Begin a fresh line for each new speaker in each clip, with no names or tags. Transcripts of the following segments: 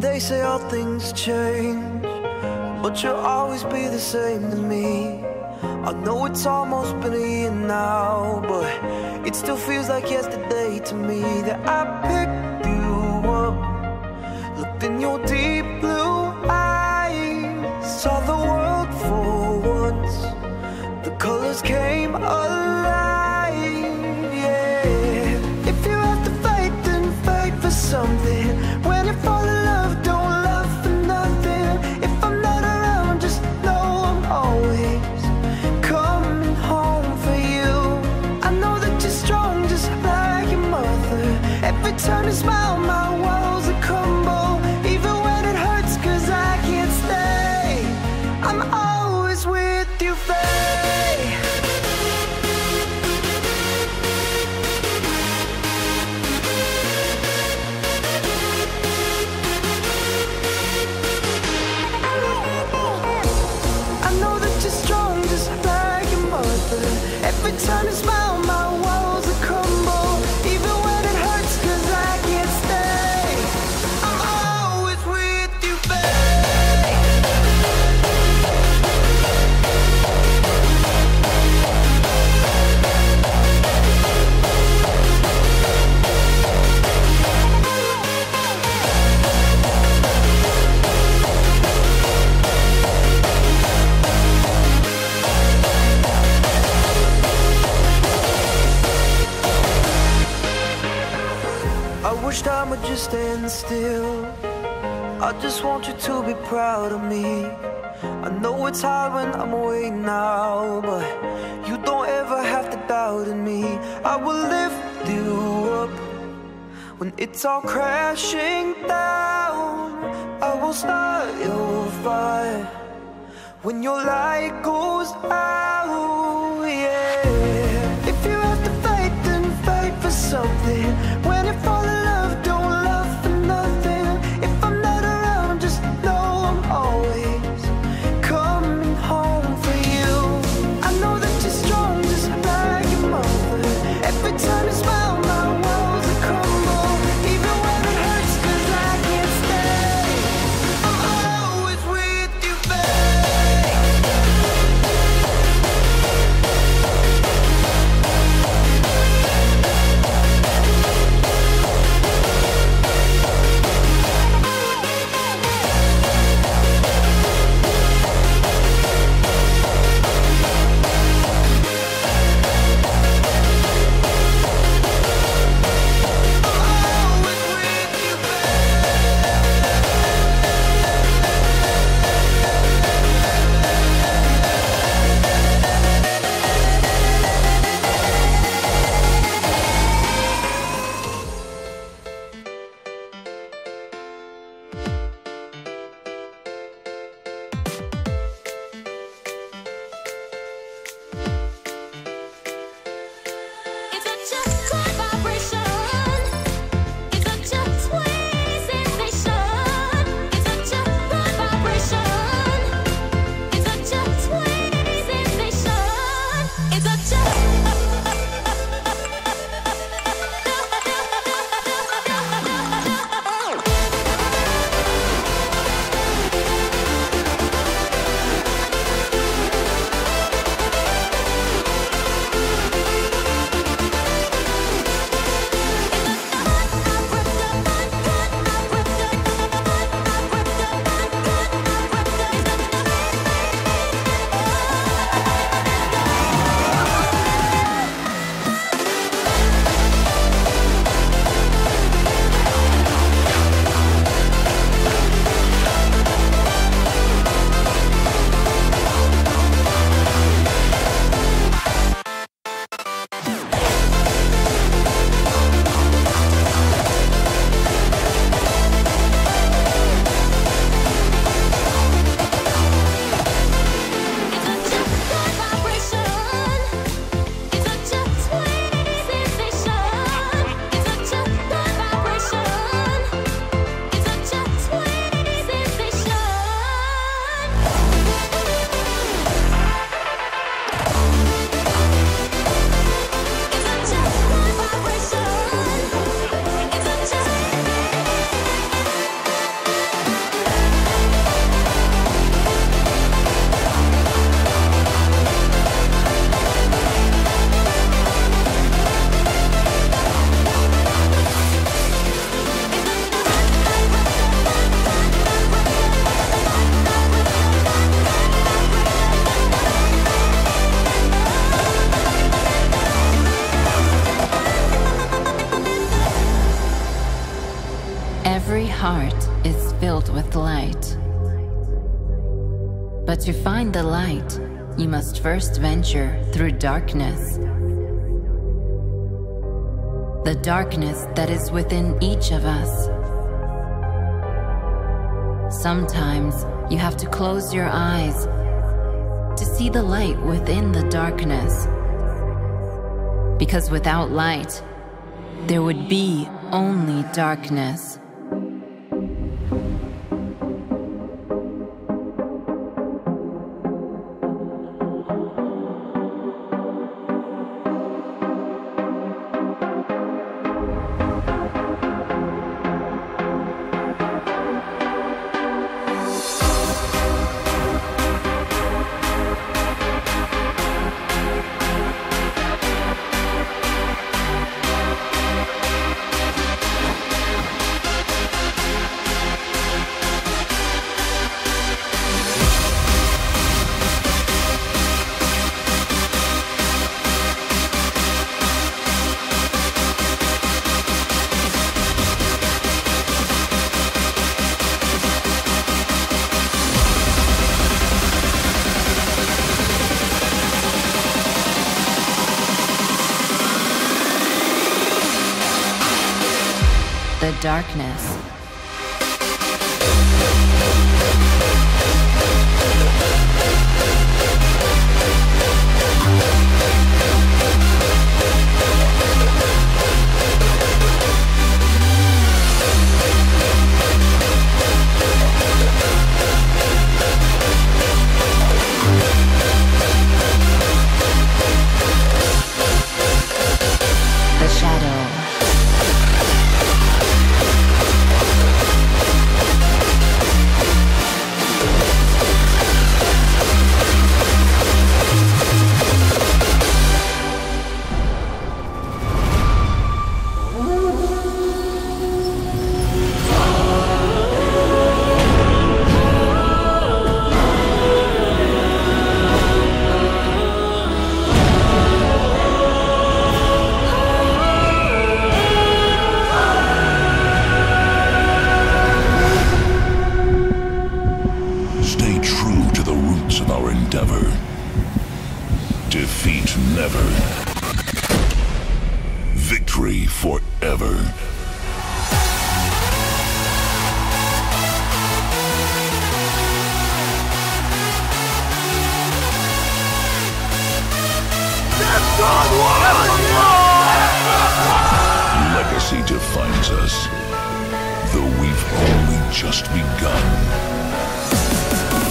They say all things change, but you'll always be the same to me. I know it's almost been a year now, but it still feels like yesterday to me that I picked you up. Looked in your deep blue eyes, saw the world for once. The colors came alive, Every time you smile, my walls stand still. I just want you to be proud of me. I know it's hard when I'm away now, but you don't ever have to doubt in me. I will lift you up when it's all crashing down. I will start your fire when your light goes out.
But to find the light, you must first venture through darkness. The darkness that is within each of us. Sometimes you have to close your eyes to see the light within the darkness. Because without light, there would be only darkness. Darkness. us, though we've only just begun.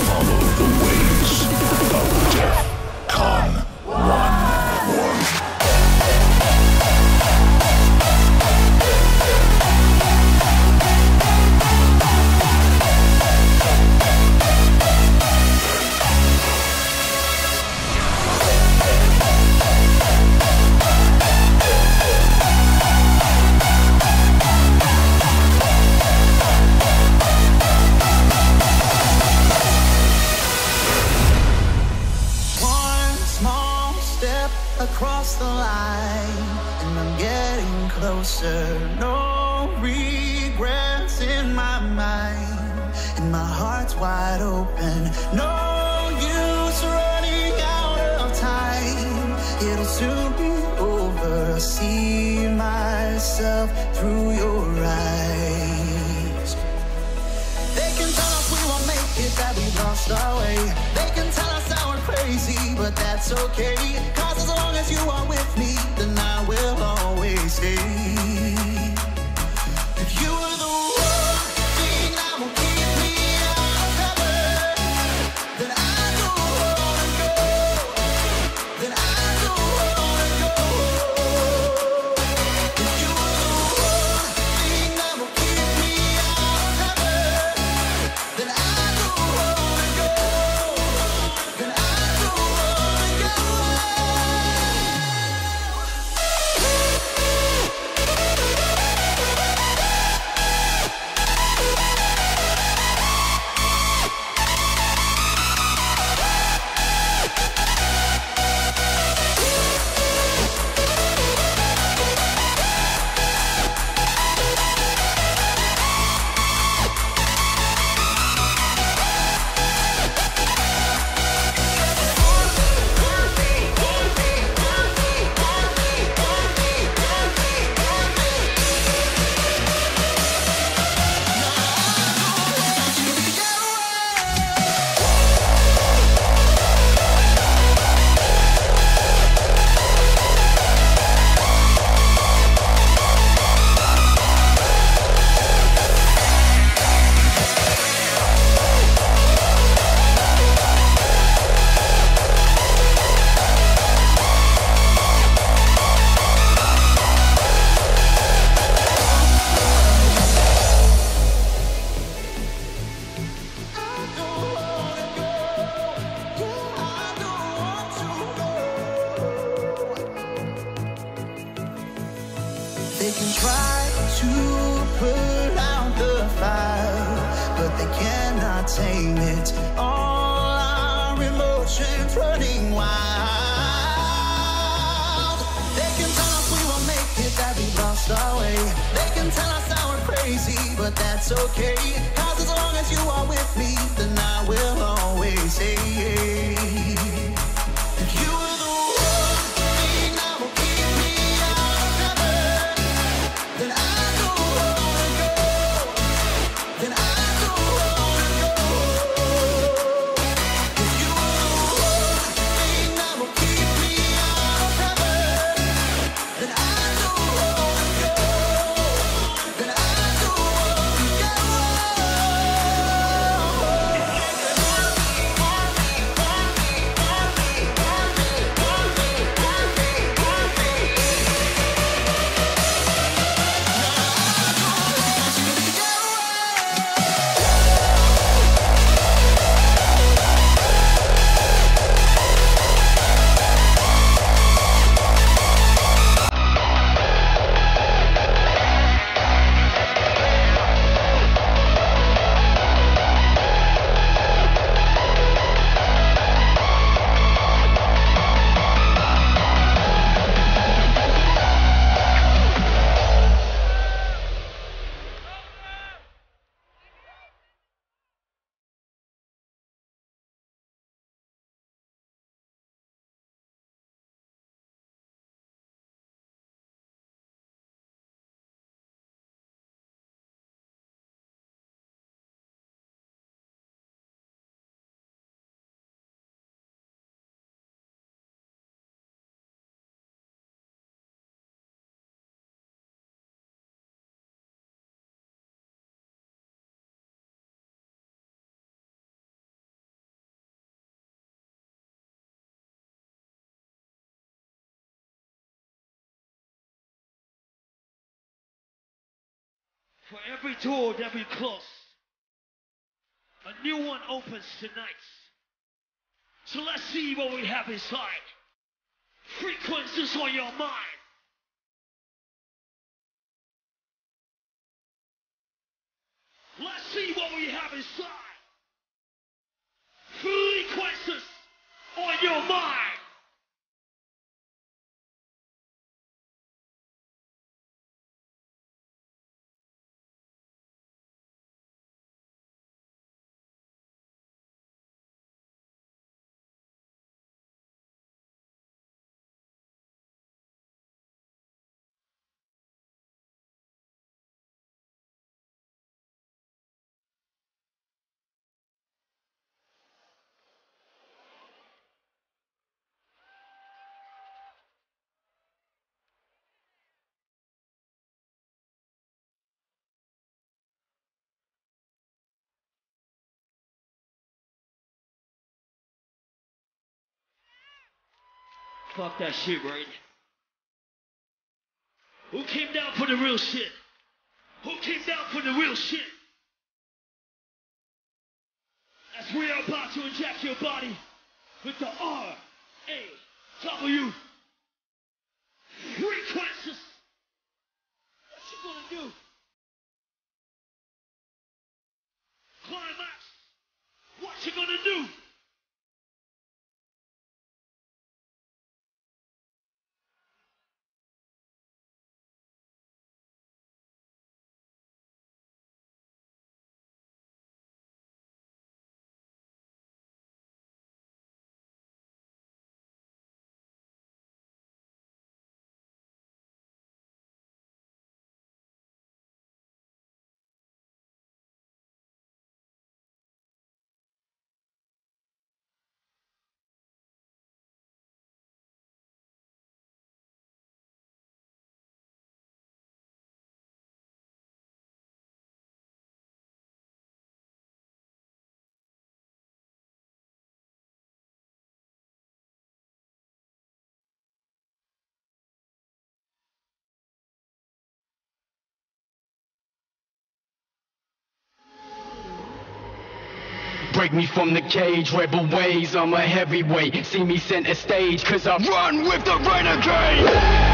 Follow the way. love through your eyes. They can tell us we won't make it, that we lost our way. They can tell us that we're crazy, but that's okay. Cause as long as you are with me, then I will always stay.
For every door that we close, a new one opens tonight. So let's see what we have inside. Frequencies on your mind. Let's see what we have inside. Frequencies on your mind. Fuck that shit, right? Who came down for the real shit? Who came down for the real shit? As we are about to inject your body with the R A W frequencies. What you gonna do? Climax. What you gonna do?
Break me from the cage, rebel ways, I'm a heavyweight. See me center stage, cause I run with the renegade.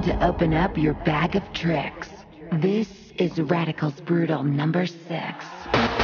time to open up your bag of tricks. This is Radical's Brutal number six.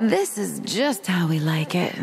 This is just how we like it.